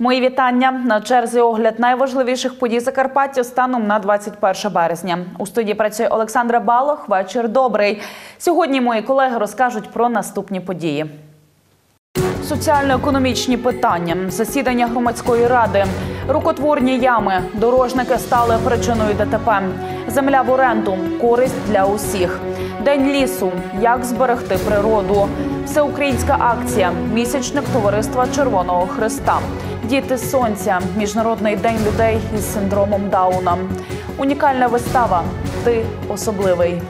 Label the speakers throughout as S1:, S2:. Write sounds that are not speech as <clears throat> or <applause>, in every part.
S1: Мої вітання на черзі огляд найважливіших подій Закарпаття станом на 21 березня. У студії працює Олександра Балох. Вечір добрий. Сьогодні мої колеги розкажуть про наступні події. Соціально-економічні питання, засідання громадської ради, рукотворні ями, дорожники стали причиною ДТП, земля в оренду, користь для усіх, день лісу, як зберегти природу, всеукраїнська акція, місячник товариства Червоного Христа, діти сонця, міжнародний день людей із синдромом Дауна, унікальна вистава. Ти особливий.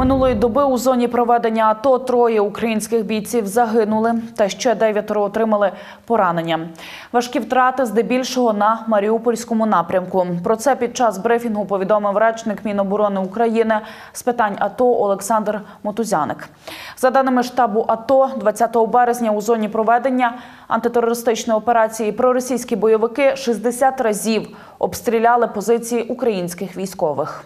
S1: Минулої доби у зоні проведення АТО троє українських бійців загинули, та ще дев'ятеро отримали поранення. Важкі втрати здебільшого на Маріупольському напрямку. Про це під час брифінгу повідомив речник Міноборони України з питань АТО Олександр Мотузяник. За даними штабу АТО, 20 березня у зоні проведення антитерористичної операції проросійські бойовики 60 разів обстріляли позиції українських військових.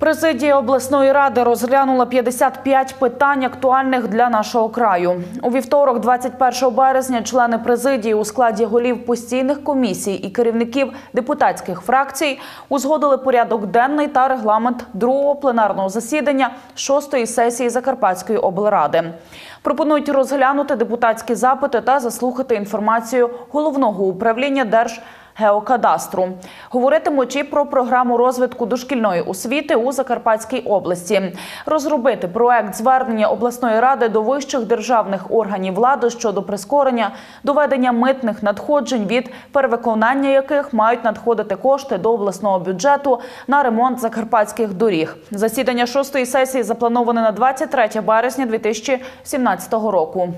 S1: Президія обласної ради розглянула 55 питань, актуальних для нашого краю. У вівторок, 21 березня, члени президії у складі голів постійних комісій і керівників депутатських фракцій узгодили порядок денний та регламент другого пленарного засідання шостої сесії Закарпатської облради. Пропонують розглянути депутатські запити та заслухати інформацію головного управління Держ. Геокадастру говоритимуть і про програму розвитку дошкільної освіти у Закарпатській області, розробити проект звернення обласної ради до вищих державних органів влади щодо прискорення доведення митних надходжень, від перевиконання яких мають надходити кошти до обласного бюджету на ремонт закарпатських доріг. Засідання шостої сесії заплановане на 23 березня 2017 року.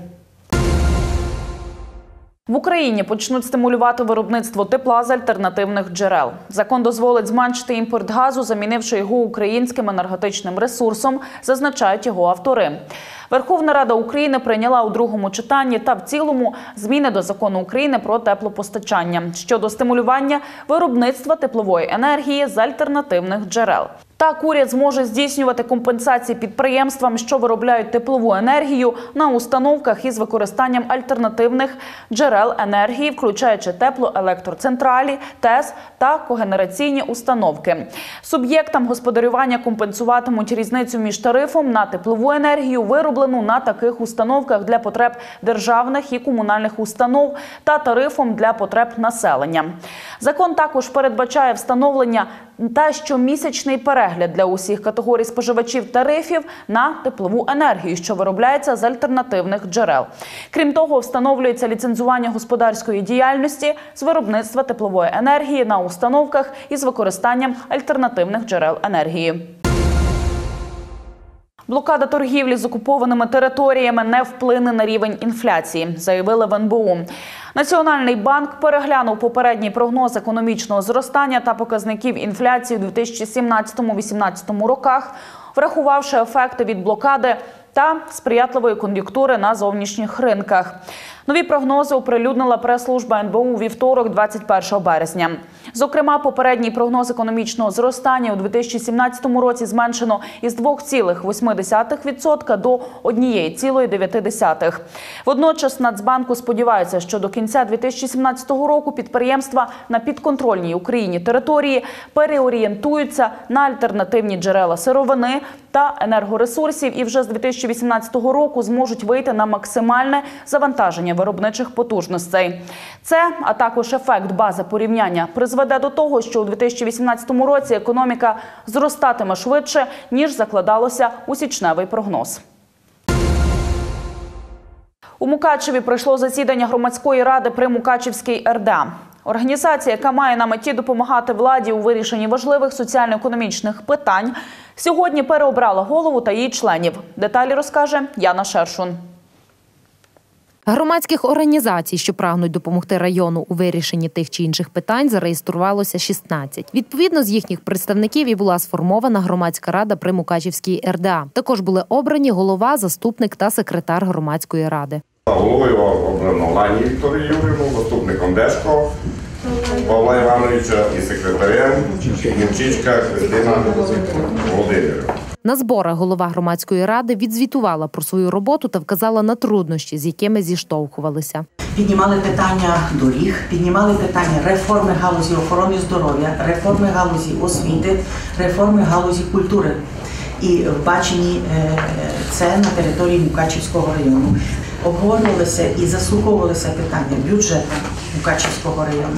S1: В Україні почнуть стимулювати виробництво тепла з альтернативних джерел. Закон дозволить зменшити імпорт газу, замінивши його українським енергетичним ресурсом, зазначають його автори. Верховна Рада України прийняла у другому читанні та в цілому зміни до закону України про теплопостачання щодо стимулювання виробництва теплової енергії з альтернативних джерел. Так, уряд зможе здійснювати компенсації підприємствам, що виробляють теплову енергію на установках із використанням альтернативних джерел енергії, включаючи теплоелектроцентралі, ТЕС та когенераційні установки. Суб'єктам господарювання компенсуватимуть різницю між тарифом на теплову енергію, вироблену на таких установках для потреб державних і комунальних установ, та тарифом для потреб населення. Закон також передбачає встановлення та щомісячний перегляд для усіх категорій споживачів тарифів на теплову енергію, що виробляється з альтернативних джерел. Крім того, встановлюється ліцензування господарської діяльності з виробництва теплової енергії на установках із використанням альтернативних джерел енергії. Блокада торгівлі з окупованими територіями не вплине на рівень інфляції, заявили в НБУ. Національний банк переглянув попередній прогноз економічного зростання та показників інфляції у 2017-2018 роках, врахувавши ефекти від блокади та сприятливої кон'юнктури на зовнішніх ринках. Нові прогнози оприлюднила прес-служба НБУ у вівторок, 21 березня. Зокрема, попередній прогноз економічного зростання у 2017 році зменшено із 2,8% до 1,9%. Водночас Нацбанку сподівається, що до кінця 2017 року підприємства на підконтрольній Україні території переорієнтуються на альтернативні джерела сировини та енергоресурсів і вже з 2018 року зможуть вийти на максимальне завантаження виробничих потужностей. Це, а також ефект бази порівняння, призведе до того, що у 2018 році економіка зростатиме швидше ніж закладалося у січневий прогноз. У Мукачеві пройшло засідання громадської ради при Мукачевській РДА. Організація, яка має на меті допомагати владі у вирішенні важливих соціально-економічних питань, сьогодні переобрала голову та її членів. Деталі розкаже Яна Шершун.
S2: Громадських організацій, що прагнуть допомогти району у вирішенні тих чи інших питань, зареєструвалося 16. Відповідно, з їхніх представників і була сформована громадська рада при Мукачівській РДА. Також були обрані голова, заступник та секретар громадської ради.
S3: Головою обрано Лані Вікторію Юрівну, заступником Дешко, Павла Івановича і секретарем Немчичка Христина Володимирівна.
S2: На зборах голова громадської ради відзвітувала про свою роботу та вказала на труднощі, з якими зіштовхувалися.
S4: Піднімали питання доріг, піднімали питання реформи галузі охорони здоров'я, реформи галузі освіти, реформи галузі культури. І в баченні е, це на території Мукачівського району. Обговорювалися і заслуховувалися питання бюджету Мукачівського району,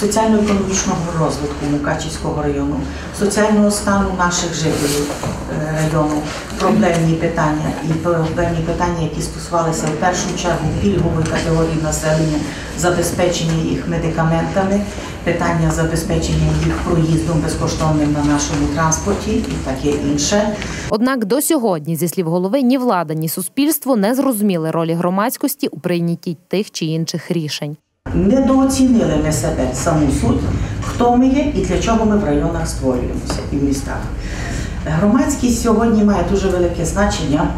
S4: соціально-економічного розвитку Мукачівського району, соціального стану наших жителів е, району, проблемні питання і проблемні питання, які стосувалися в першу чергу пільгової категорії населення, забезпечення їх медикаментами, питання забезпечення їх проїздом безкоштовним на нашому транспорті і таке інше.
S2: Однак до сьогодні, зі слів голови, ні влада, ні суспільство не зрозуміли ролі громадськості у прийнятті тих чи інших рішень.
S4: Недооцінили ми себе саму суть, хто ми є і для чого ми в районах створюємося і в містах. Громадськість сьогодні має дуже велике значення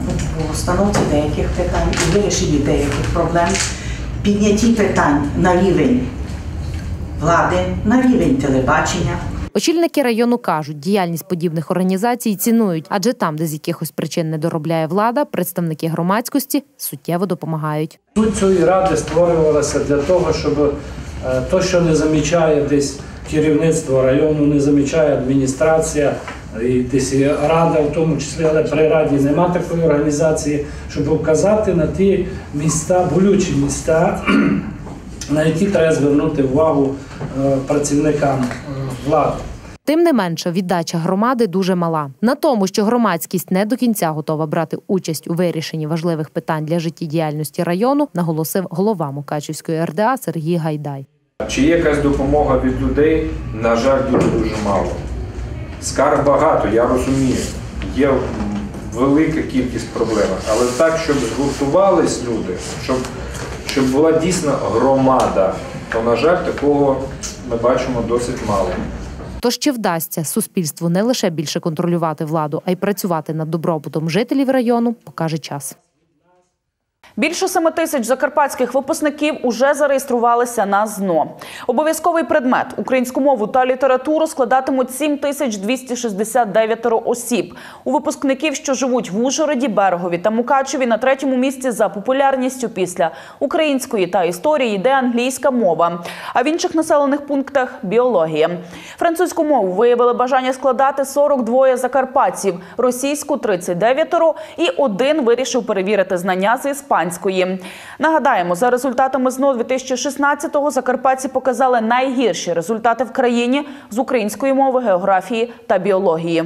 S4: в установці деяких питань і вирішенні деяких проблем, піднятті питань на рівень влади, на рівень телебачення.
S2: Очільники району кажуть, діяльність подібних організацій цінують, адже там, де з якихось причин не доробляє влада, представники громадськості суттєво допомагають.
S5: Суть цієї ради створювалася для того, щоб е, то, що не замічає десь керівництво району, не замічає адміністрація, і десь рада, в тому числі, але при раді нема такої організації, щоб вказати на ті міста, болючі міста, <clears throat> на які треба звернути увагу е, працівникам влади.
S2: Тим не менше, віддача громади дуже мала. На тому, що громадськість не до кінця готова брати участь у вирішенні важливих питань для життєдіяльності району, наголосив голова Мукачівської РДА Сергій Гайдай.
S6: Чи є якась допомога від людей? На жаль, дуже дуже мало. Скарг багато, я розумію. Є велика кількість проблем. Але так, щоб згуртувались люди, щоб, щоб була дійсно громада, то, на жаль, такого ми бачимо досить мало.
S2: Тож чи вдасться суспільству не лише більше контролювати владу, а й працювати над добробутом жителів району, покаже час.
S1: Більше 7 тисяч закарпатських випускників уже зареєструвалися на ЗНО. Обов'язковий предмет українську мову та літературу складатимуть 7 тисяч 269 осіб. У випускників, що живуть в Ужгороді, Берегові та Мукачеві, на третьому місці за популярністю після української та історії йде англійська мова. А в інших населених пунктах біологія. Французьку мову виявили бажання складати 42 закарпатців, російську 39 і один вирішив перевірити знання з іспанської. Нагадаємо, за результатами ЗНО 2016-го закарпатці показали найгірші результати в країні з української мови, географії та біології.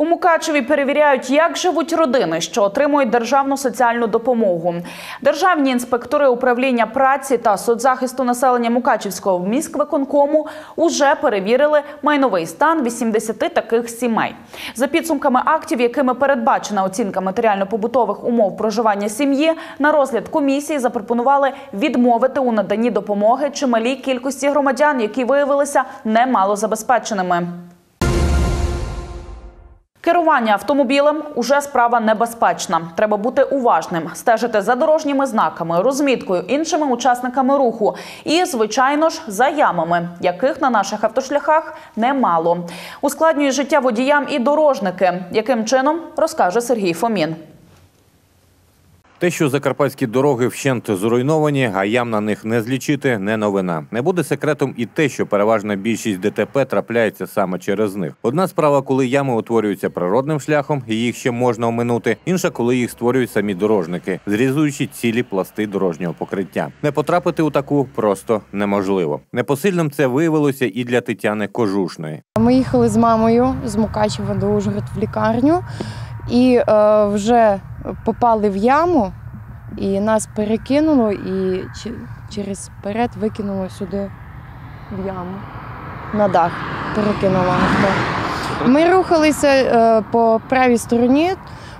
S1: У Мукачеві перевіряють, як живуть родини, що отримують державну соціальну допомогу. Державні інспектори управління праці та соцзахисту населення Мукачівського міськвиконкому уже перевірили майновий стан 80 таких сімей. За підсумками актів, якими передбачена оцінка матеріально-побутових умов проживання сім'ї, на розгляд комісії запропонували відмовити у наданні допомоги чималій кількості громадян, які виявилися немало забезпеченими. Керування автомобілем уже справа небезпечна. Треба бути уважним, стежити за дорожніми знаками, розміткою, іншими учасниками руху і, звичайно ж, за ямами, яких на наших автошляхах немало. Ускладнює життя водіям і дорожники. Яким чином розкаже Сергій Фомін.
S7: Те, що закарпатські дороги вщент зруйновані, а ям на них не злічити, не новина. Не буде секретом і те, що переважна більшість ДТП трапляється саме через них. Одна справа, коли ями утворюються природним шляхом, і їх ще можна оминути. Інша, коли їх створюють самі дорожники, зрізуючи цілі пласти дорожнього покриття. Не потрапити у таку просто неможливо. Непосильним це виявилося і для Тетяни Кожушної.
S8: Ми їхали з мамою з Мукачева до Ужгород в лікарню і е, вже попали в яму, і нас перекинуло і ч- через перед викинуло сюди в яму. На дах перекинуло. Ми рухалися е, по правій стороні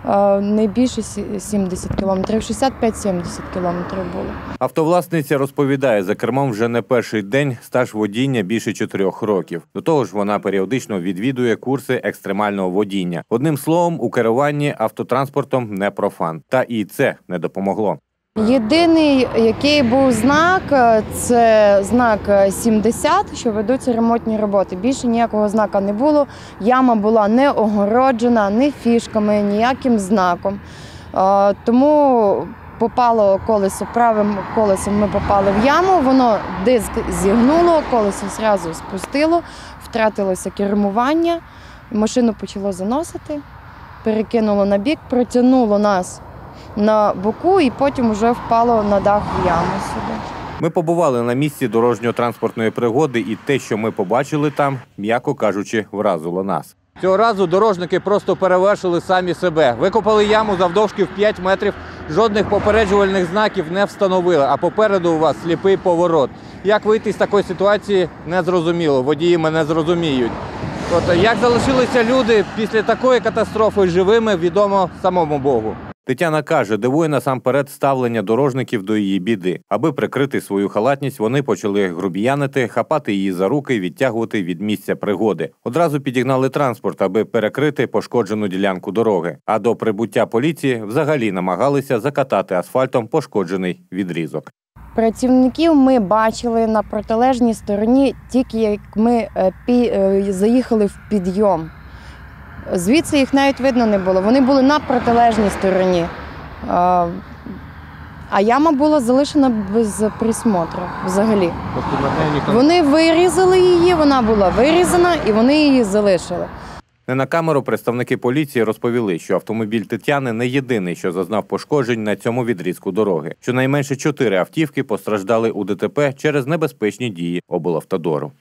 S8: е, не більше сі- 70 кілометрів, 65-70 кілометрів було.
S7: Автовласниця розповідає, за кермом вже не перший день стаж водіння більше чотирьох років. До того ж, вона періодично відвідує курси екстремального водіння. Одним словом, у керуванні автотранспортом не профан. Та і це не допомогло.
S8: Єдиний, який був знак, е, це знак е, 70, що ведуться ремонтні роботи. Більше ніякого знака не було. Яма була не огороджена, ні фішками, ніяким знаком. Е, Тому попало колесо правим колесом. Ми попали в яму. Воно диск зігнуло, колесо зразу спустило, втратилося кермування. Машину почало заносити, перекинуло на бік, протягнуло нас на боку і потім вже впало на дах в яму сюди.
S7: Ми побували на місці дорожньо-транспортної пригоди, і те, що ми побачили там, м'яко кажучи, вразило нас. Цього разу дорожники просто перевершили самі себе. Викопали яму завдовжки в 5 метрів. Жодних попереджувальних знаків не встановили. А попереду у вас сліпий поворот. Як вийти з такої ситуації, не зрозуміло. Водії мене зрозуміють. Тобто, як залишилися люди після такої катастрофи живими, відомо самому Богу. Тетяна каже, дивує насамперед ставлення дорожників до її біди. Аби прикрити свою халатність, вони почали грубіянити, хапати її за руки, і відтягувати від місця пригоди. Одразу підігнали транспорт, аби перекрити пошкоджену ділянку дороги. А до прибуття поліції взагалі намагалися закатати асфальтом пошкоджений відрізок.
S8: Працівників ми бачили на протилежній стороні, тільки як ми е, е, заїхали в підйом. Звідси їх навіть видно не було. Вони були на протилежній стороні. А, яма була залишена без присмотру взагалі. Вони вирізали її, вона була вирізана і вони її залишили.
S7: Не на камеру представники поліції розповіли, що автомобіль Тетяни не єдиний, що зазнав пошкоджень на цьому відрізку дороги. Щонайменше чотири автівки постраждали у ДТП через небезпечні дії облавтодору.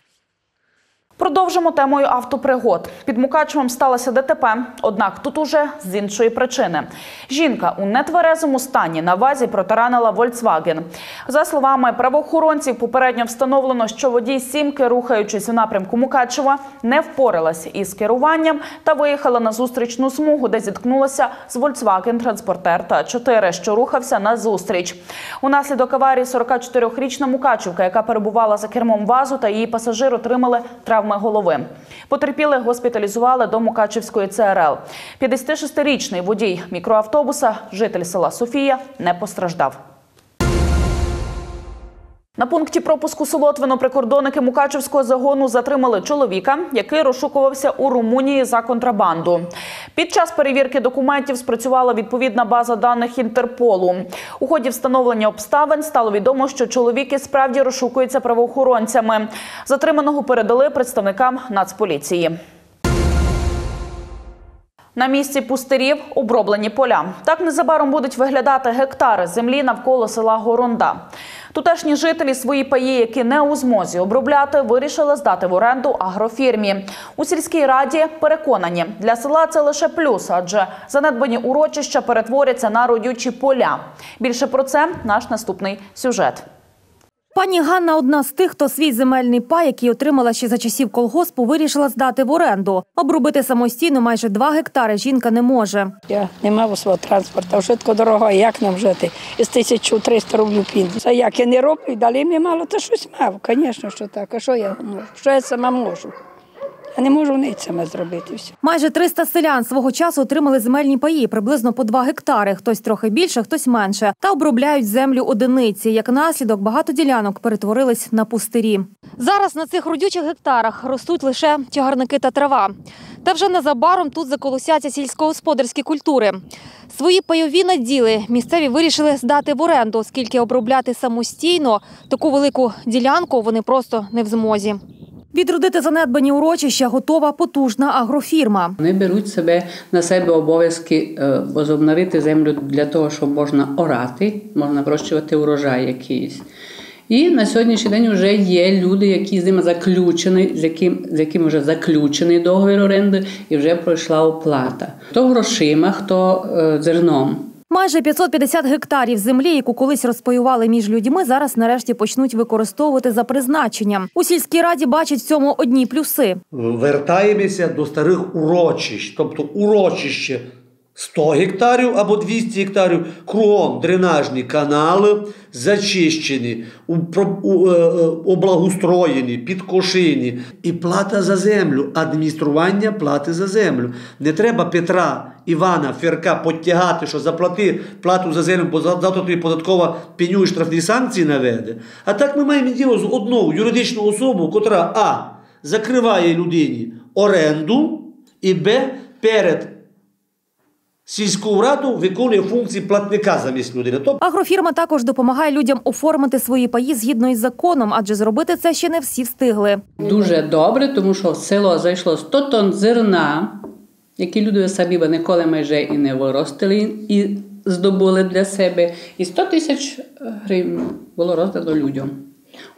S1: Продовжимо темою автопригод. Під Мукачевом сталося ДТП, однак тут уже з іншої причини. Жінка у нетверезому стані на вазі протаранила Volkswagen. За словами правоохоронців, попередньо встановлено, що водій сімки, рухаючись у напрямку Мукачева, не впоралась із керуванням та виїхала на зустрічну смугу, де зіткнулася з Volkswagen Транспортер та 4 що рухався на зустріч. Унаслідок аварії 44-річна Мукачівка, яка перебувала за кермом вазу, та її пасажир отримали травми голови. Потерпілих госпіталізували до Мукачівської ЦРЛ. 56-річний водій мікроавтобуса, житель села Софія, не постраждав. На пункті пропуску Солотвино прикордонники Мукачевського загону затримали чоловіка, який розшукувався у Румунії за контрабанду. Під час перевірки документів спрацювала відповідна база даних Інтерполу. У ході встановлення обставин стало відомо, що чоловік і справді розшукується правоохоронцями. Затриманого передали представникам Нацполіції. На місці пустирів оброблені поля. Так незабаром будуть виглядати гектари землі навколо села Горонда. Тутешні жителі свої паї, які не у змозі обробляти, вирішили здати в оренду агрофірмі. У сільській раді переконані, для села це лише плюс, адже занедбані урочища перетворяться на родючі поля. Більше про це наш наступний сюжет.
S9: Пані Ганна одна з тих, хто свій земельний пай, який отримала ще за часів колгоспу, вирішила здати в оренду. Обробити самостійно майже два гектари жінка не може.
S10: Я не мав свого транспорту, швидко дорога, як нам жити? Із 1300 рублів пін. Це як я не роблю, далі мені мало, то щось мав, звісно, що так. А що я можу? Що я сама можу? Я не можу ниць саме зробити. Все.
S9: Майже 300 селян свого часу отримали земельні паї, приблизно по два гектари. Хтось трохи більше, хтось менше. Та обробляють землю одиниці. Як наслідок, багато ділянок перетворились на пустирі. Зараз на цих родючих гектарах ростуть лише чагарники та трава. Та вже незабаром тут заколосяться сільськогосподарські культури. Свої пайові наділи місцеві вирішили здати в оренду, оскільки обробляти самостійно таку велику ділянку вони просто не в змозі. Відродити занедбані урочища готова потужна агрофірма.
S11: Вони беруть себе на себе обов'язки е, возобновити землю для того, щоб можна орати, можна вирощувати урожай якийсь. І на сьогоднішній день вже є люди, які з ними заключені, з яким з яким вже заключений договір оренди, і вже пройшла оплата. Хто грошима, хто е, зерном.
S9: Майже 550 гектарів землі, яку колись розпаювали між людьми, зараз нарешті почнуть використовувати за призначенням. У сільській раді бачать в цьому одні плюси.
S12: Вертаємося до старих урочищ, тобто урочище 100 гектарів або 200 гектарів, кругом дренажні канали зачищені, е, е, облагоустроєні, підкошені. І плата за землю, адміністрування плати за землю. Не треба Петра, Івана, Ферка підтягати, що заплати плату за землю, бо за- завтра тобі податкова пеню і штрафні санкції наведе. А так ми маємо діло з одною юридичну особу, котра А. Закриває людині оренду, і Б. Перед сільську раду виконує функції платника замість людини. Тобто
S9: Агрофірма також допомагає людям оформити свої паї згідно із законом, адже зробити це ще не всі встигли.
S11: Дуже добре, тому що в село зайшло 100 тонн зерна, які люди самі би ніколи майже і не виростили і здобули для себе. І 100 тисяч гривень було роздано людям.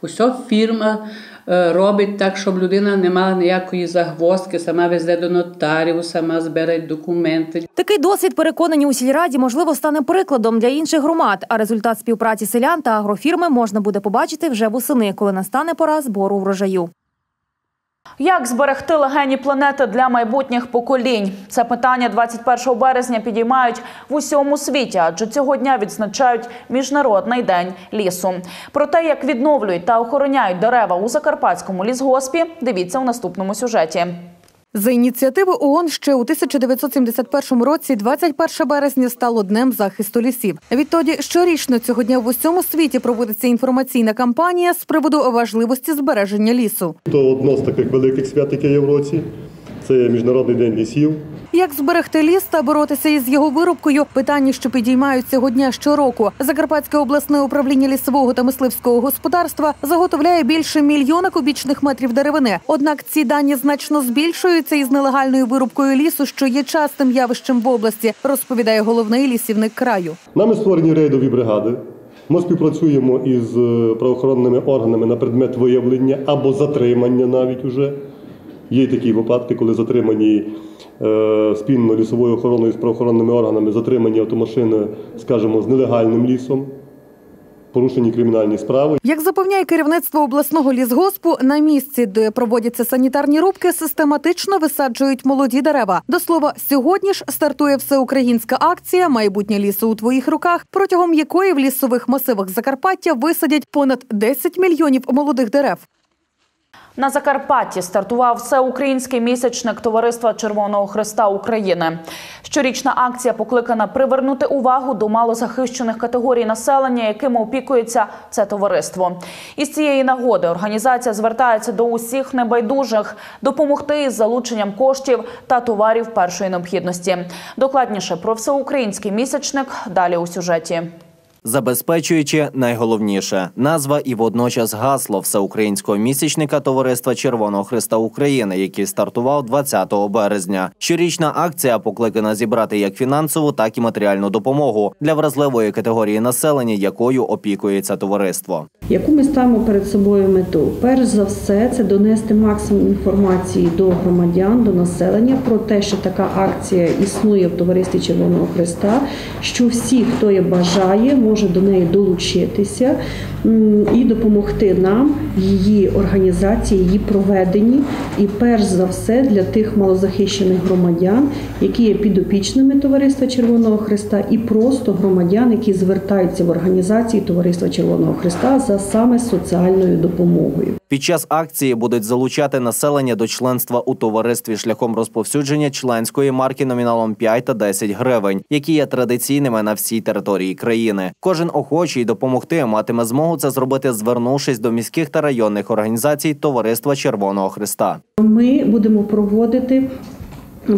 S11: Усе фірма робить так, щоб людина не мала ніякої загвоздки, сама везе до нотарів, сама збере документи.
S9: Такий досвід, переконані у сільраді, можливо, стане прикладом для інших громад. А результат співпраці селян та агрофірми можна буде побачити вже восени, коли настане пора збору врожаю.
S1: Як зберегти легені планети для майбутніх поколінь? Це питання 21 березня підіймають в усьому світі, адже цього дня відзначають міжнародний день лісу. Про те, як відновлюють та охороняють дерева у закарпатському лісгоспі, дивіться у наступному сюжеті.
S13: За ініціативи ООН ще у 1971 році, 21 березня, стало днем захисту лісів. Відтоді щорічно цього дня в усьому світі проводиться інформаційна кампанія з приводу важливості збереження лісу.
S14: То одно з таких великих свят, яке є в році. Це Міжнародний день лісів.
S13: Як зберегти ліс та боротися із його вирубкою? Питання, що підіймають цього дня щороку. Закарпатське обласне управління лісового та мисливського господарства заготовляє більше мільйона кубічних метрів деревини. Однак ці дані значно збільшуються із нелегальною вирубкою лісу, що є частим явищем в області, розповідає головний лісівник краю.
S14: Нами створені рейдові бригади. Ми співпрацюємо із е, правоохоронними органами на предмет виявлення або затримання навіть уже. Є такі випадки, коли затримані спільно лісовою охороною з правоохоронними органами, затримані автомашини, скажімо, з нелегальним лісом, порушені кримінальні справи.
S13: Як запевняє керівництво обласного лісгоспу, на місці, де проводяться санітарні рубки, систематично висаджують молоді дерева. До слова, сьогодні ж стартує всеукраїнська акція Майбутнє лісу у твоїх руках, протягом якої в лісових масивах Закарпаття висадять понад 10 мільйонів молодих дерев.
S1: На Закарпатті стартував всеукраїнський місячник Товариства Червоного Христа України. Щорічна акція покликана привернути увагу до малозахищених категорій населення, якими опікується це товариство. Із цієї нагоди організація звертається до усіх небайдужих допомогти із залученням коштів та товарів першої необхідності. Докладніше про всеукраїнський місячник далі у сюжеті.
S15: Забезпечуючи найголовніше назва і водночас гасло всеукраїнського місячника Товариства Червоного Христа України, який стартував 20 березня. Щорічна акція покликана зібрати як фінансову, так і матеріальну допомогу для вразливої категорії населення, якою опікується товариство.
S16: Яку ми ставимо перед собою мету? Перш за все, це донести максимум інформації до громадян, до населення про те, що така акція існує в товаристві Червоного Христа, що всі, хто є бажає, може до неї долучитися і допомогти нам її організації, її проведенні. І перш за все для тих малозахищених громадян, які є підопічними товариства Червоного Христа, і просто громадян, які звертаються в організації Товариства Червоного Христа за саме соціальною допомогою.
S15: Під час акції будуть залучати населення до членства у товаристві шляхом розповсюдження членської марки номіналом 5 та 10 гривень, які є традиційними на всій території країни. Кожен охочий допомогти матиме змогу це зробити, звернувшись до міських та районних організацій Товариства Червоного Христа.
S16: Ми будемо проводити.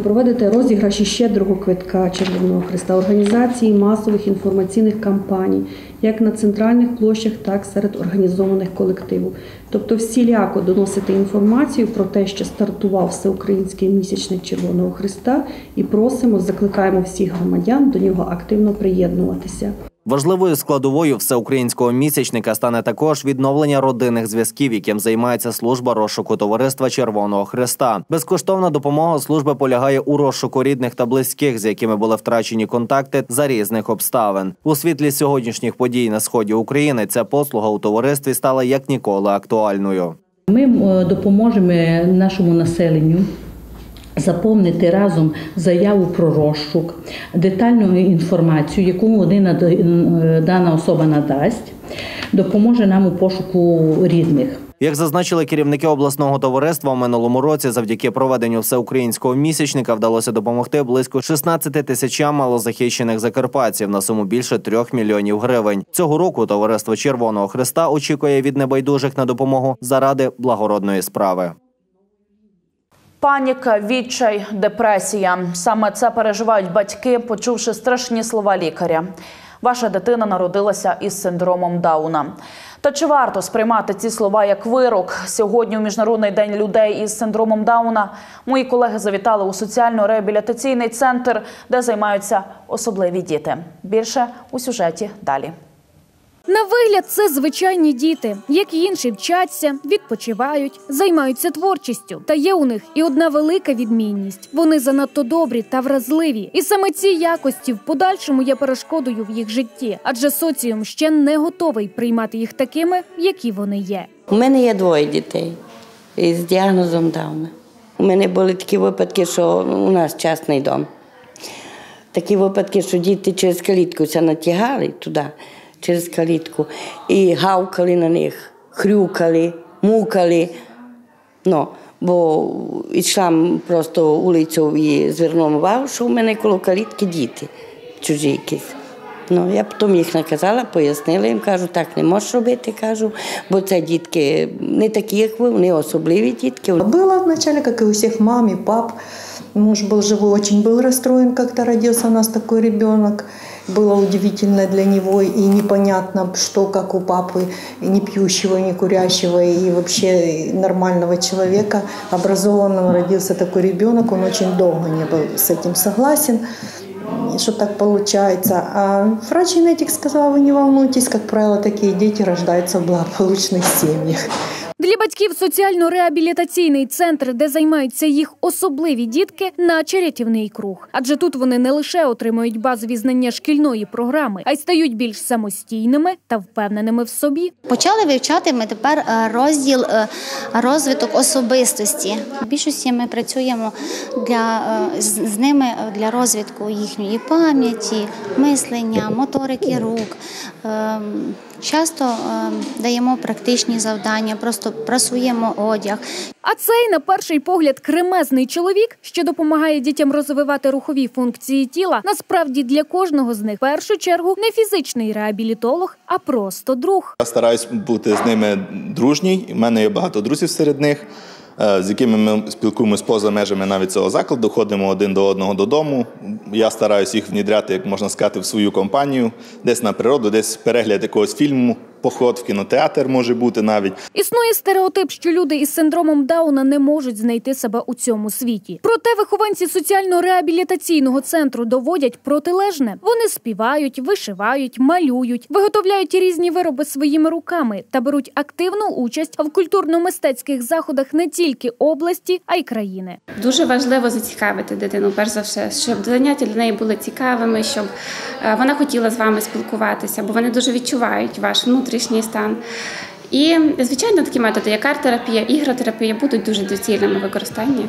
S16: Проводити розіграші щедрого квитка Червоного Христа, організації масових інформаційних кампаній, як на центральних площах, так і серед організованих колективів. Тобто всіляко доносити інформацію про те, що стартував всеукраїнський місячник Червоного Христа, і просимо, закликаємо всіх громадян до нього активно приєднуватися.
S15: Важливою складовою всеукраїнського місячника стане також відновлення родинних зв'язків, яким займається служба розшуку товариства Червоного Христа. Безкоштовна допомога служби полягає у розшуку рідних та близьких, з якими були втрачені контакти за різних обставин. У світлі сьогоднішніх подій на сході України ця послуга у товаристві стала як ніколи актуальною.
S17: Ми е, допоможемо нашому населенню Заповнити разом заяву про розшук, детальну інформацію, яку вони нада- дана особа надасть, допоможе нам у пошуку рідних.
S15: Як зазначили керівники обласного товариства, у минулому році завдяки проведенню всеукраїнського місячника вдалося допомогти близько 16 тисячам малозахищених закарпатців на суму більше 3 мільйонів гривень. Цього року товариство Червоного Христа очікує від небайдужих на допомогу заради благородної справи.
S1: Паніка, відчай, депресія. Саме це переживають батьки, почувши страшні слова лікаря. Ваша дитина народилася із синдромом Дауна. Та чи варто сприймати ці слова як вирок? Сьогодні, у міжнародний день людей із синдромом Дауна, мої колеги завітали у соціально-реабілітаційний центр, де займаються особливі діти. Більше у сюжеті далі.
S18: На вигляд це звичайні діти, як і інші вчаться, відпочивають, займаються творчістю. Та є у них і одна велика відмінність: вони занадто добрі та вразливі. І саме ці якості в подальшому є перешкодою в їх житті, адже соціум ще не готовий приймати їх такими, які вони є.
S19: У мене є двоє дітей з діагнозом Дауна. У мене були такі випадки, що у нас частний дом. Такі випадки, що діти через калітку це натягали туди, через калітку, і гавкали на них, хрюкали, мукали. Ну, бо йшла просто вулицю і звернула увагу, що у мене коло калітки діти чужі якісь. Ну, я потім їх наказала, пояснила їм, кажу, так не можеш робити, кажу, бо це дітки не такі, як ви, вони особливі дітки.
S20: Было вначале, как и у всех мам и пап. Муж был живой, очень был расстроен, когда родился у нас такой ребенок. Было удивительно для него и непонятно, что как у папы, не пьющего, не курящего, и вообще нормального человека, образованного, родился такой ребенок. Он очень долго не был с этим согласен, что так получается. А врач-генетик сказал, вы не волнуйтесь, как правило, такие дети рождаются в благополучных семьях.
S18: Для батьків соціально-реабілітаційний центр, де займаються їх особливі дітки, наче рятівний круг. Адже тут вони не лише отримують базові знання шкільної програми, а й стають більш самостійними та впевненими в собі.
S21: Почали вивчати ми тепер е, розділ е, розвиток особистості. Більшості ми працюємо для, е, з, з ними для розвитку їхньої пам'яті, мислення, моторики рук. Часто ем, даємо практичні завдання, просто прасуємо одяг.
S18: А цей, на перший погляд, кремезний чоловік, що допомагає дітям розвивати рухові функції тіла, насправді для кожного з них в першу чергу не фізичний реабілітолог, а просто друг.
S22: Я стараюсь бути з ними дружній. У мене є багато друзів серед них, е, з якими ми спілкуємося поза межами навіть цього закладу, ходимо один до одного додому. Я стараюся їх внідряти, як можна сказати, в свою компанію, десь на природу, десь перегляд якогось фільму, поход в кінотеатр може бути навіть.
S18: Існує стереотип, що люди із синдромом Дауна не можуть знайти себе у цьому світі. Проте вихованці соціально-реабілітаційного центру доводять протилежне. Вони співають, вишивають, малюють, виготовляють різні вироби своїми руками та беруть активну участь в культурно-мистецьких заходах не тільки області, а й країни.
S23: Дуже важливо зацікавити дитину, перш за все, щоб заняття для неї були цікавими, щоб е, вона хотіла з вами спілкуватися, бо вони дуже відчувають ваш внутрішній стан. І, звичайно, такі методи, як арт-терапія, ігротерапія, будуть дуже доцільними використанні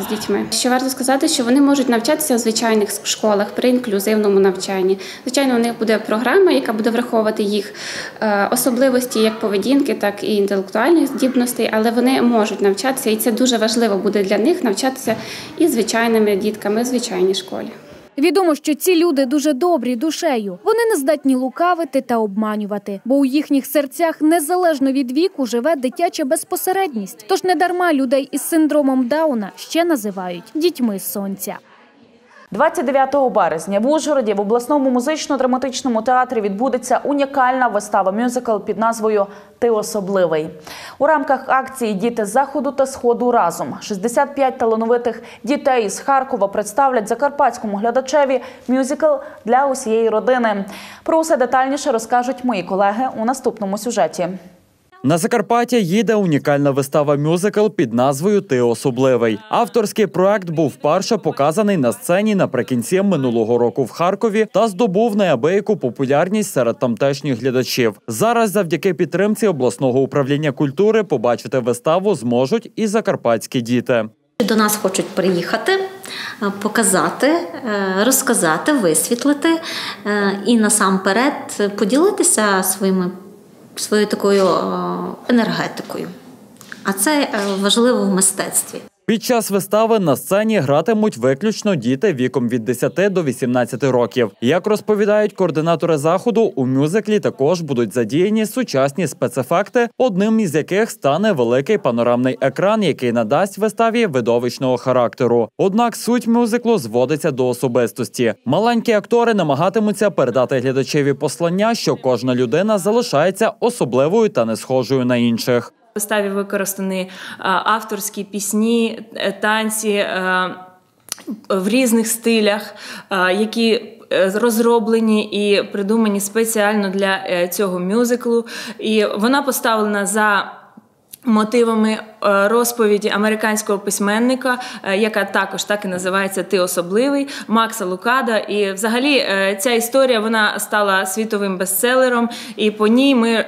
S23: з дітьми. Що варто сказати, що вони можуть навчатися в звичайних школах при інклюзивному навчанні. Звичайно, у них буде програма, яка буде враховувати їх е, особливості як поведінки, так і інтелектуальних здібностей, але вони можуть навчатися, і це дуже важливо буде для них навчатися і звичайними дітками в звичайній школі.
S18: Відомо, що ці люди дуже добрі душею. Вони не здатні лукавити та обманювати, бо у їхніх серцях незалежно від віку живе дитяча безпосередність. Тож недарма людей із синдромом Дауна ще називають дітьми сонця.
S1: 29 березня в Ужгороді в обласному музично-драматичному театрі відбудеться унікальна вистава мюзикл під назвою Ти особливий. У рамках акції Діти з заходу та сходу разом 65 талановитих дітей із Харкова представлять закарпатському глядачеві мюзикл для усієї родини. Про усе детальніше розкажуть мої колеги у наступному сюжеті.
S24: На Закарпаття їде унікальна вистава мюзикл під назвою Ти особливий. Авторський проект був вперше показаний на сцені наприкінці минулого року в Харкові та здобув неабияку популярність серед тамтешніх глядачів. Зараз, завдяки підтримці обласного управління культури, побачити виставу зможуть і закарпатські діти.
S25: До нас хочуть приїхати, е, показати, е, розказати, висвітлити е, і насамперед поділитися своїми, своєю такою е, енергетикою. А це е, важливо в мистецтві.
S24: Під час вистави на сцені гратимуть виключно діти віком від 10 до 18 років. Як розповідають координатори заходу, у мюзиклі також будуть задіяні сучасні спецефекти, одним із яких стане великий панорамний екран, який надасть виставі видовищного характеру. Однак суть мюзиклу зводиться до особистості. Маленькі актори намагатимуться передати глядачеві послання, що кожна людина залишається особливою та не схожою на інших.
S26: Виставі використані е, авторські пісні, е, танці е, в різних стилях, які розроблені і придумані спеціально для цього мюзиклу. І вона поставлена за мотивами розповіді американського письменника, е, яка також так і називається Ти особливий Макса Лукада. І взагалі е, ця історія вона стала світовим бестселером, і по ній ми е,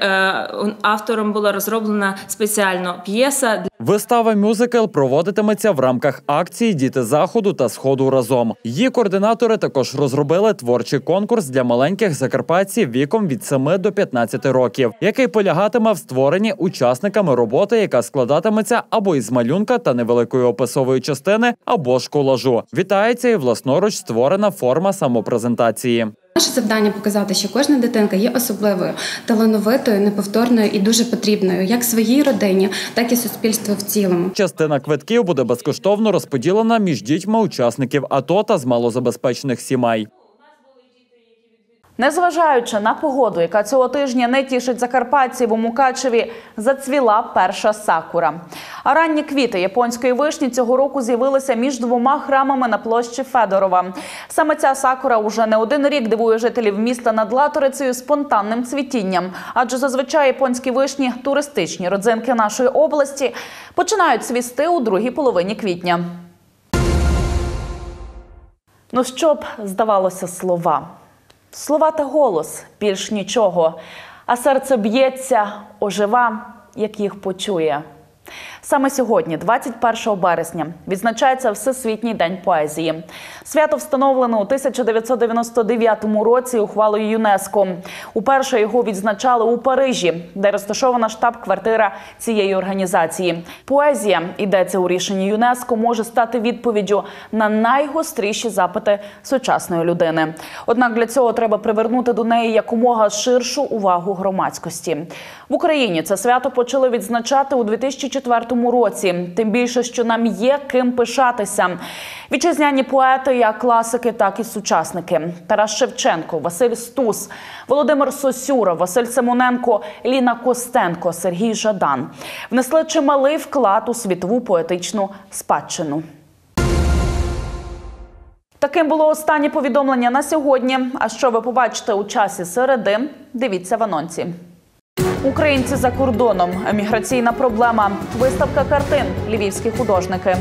S26: автором була розроблена спеціально п'єса.
S24: Вистава мюзикл проводитиметься в рамках акції Діти заходу та сходу разом. Її координатори також розробили творчий конкурс для маленьких закарпатців віком від 7 до 15 років, який полягатиме в створенні учасниками роботи, яка складатиметься або із малюнка та невеликої описової частини, або ж колажу. Вітається і власноруч створена форма самопрезентації.
S27: Наше завдання показати, що кожна дитинка є особливою, талановитою, неповторною і дуже потрібною, як своїй родині, так і суспільству в цілому.
S24: Частина квитків буде безкоштовно розподілена між дітьми учасників АТО та з малозабезпечених сімей.
S1: Незважаючи на погоду, яка цього тижня не тішить закарпатців у Мукачеві, зацвіла перша сакура. А ранні квіти японської вишні цього року з'явилися між двома храмами на площі Федорова. Саме ця сакура уже не один рік дивує жителів міста над Латорицею спонтанним цвітінням. Адже зазвичай японські вишні, туристичні родзинки нашої області, починають цвісти у другій половині квітня. Ну що б здавалося слова. Слова та голос більш нічого, а серце б'ється, ожива, як їх почує. Саме сьогодні, 21 березня, відзначається Всесвітній день поезії. Свято встановлено у 1999 році ухвалою ЮНЕСКО. Уперше його відзначали у Парижі, де розташована штаб-квартира цієї організації. Поезія йдеться у рішенні ЮНЕСКО, може стати відповіддю на найгостріші запити сучасної людини. Однак для цього треба привернути до неї якомога ширшу увагу громадськості. В Україні це свято почали відзначати у 2004 році. Тим більше, що нам є ким пишатися. Вітчизняні поети, як класики, так і сучасники. Тарас Шевченко, Василь Стус, Володимир Сосюра, Василь Симоненко, Ліна Костенко, Сергій Жадан внесли чималий вклад у світову поетичну спадщину. Таким було останнє повідомлення на сьогодні. А що ви побачите у часі середи? Дивіться в анонсі. Українці за кордоном, еміграційна проблема, виставка картин, львівські художники.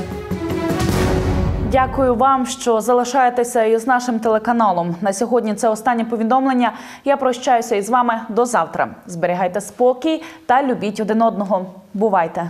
S1: Дякую вам, що залишаєтеся із нашим телеканалом. На сьогодні це останнє повідомлення. Я прощаюся із вами до завтра. Зберігайте спокій та любіть один одного. Бувайте!